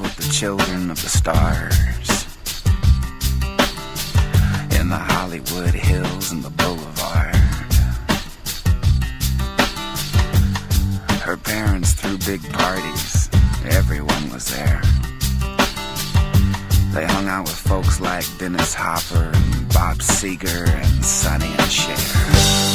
With the children of the stars in the Hollywood Hills and the Boulevard. Her parents threw big parties, everyone was there. They hung out with folks like Dennis Hopper and Bob Seger and Sonny and Cher.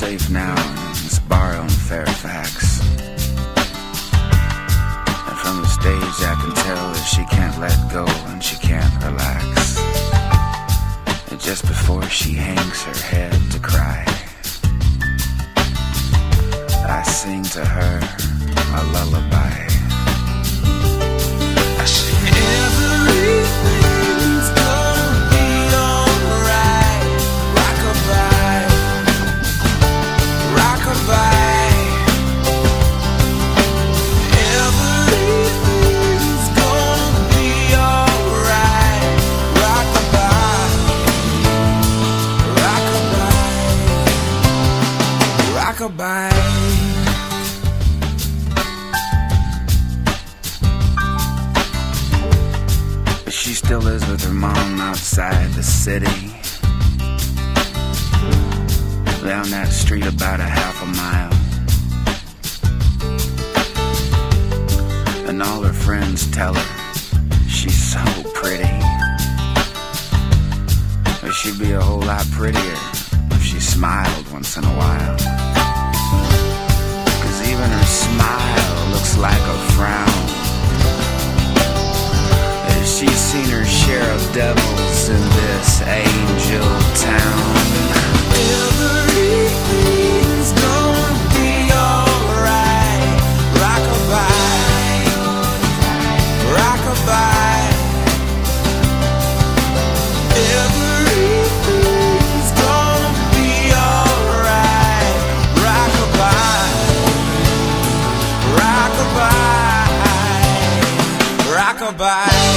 Safe now in this Barrow and Fairfax. And from the stage I can tell that she can't let go and she can't relax. And just before she hangs her head to cry, I sing to her a lullaby. Rockabye. But she still lives with her mom outside the city. Down that street about a half a mile. And all her friends tell her she's so pretty. But she'd be a whole lot prettier if she smiled once in a while. Seen her share of devils in this angel town. Everything's gonna be alright. Rockabye, rockabye. Everything's gonna be alright. Rockabye, rockabye, rockabye.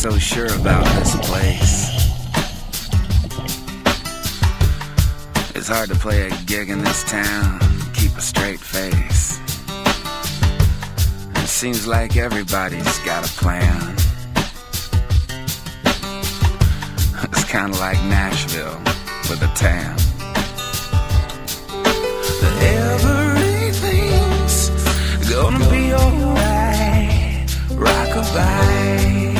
So sure about this place. It's hard to play a gig in this town, keep a straight face. It seems like everybody's got a plan. It's kinda like Nashville with a tan. Everything's gonna be alright. Rockabye,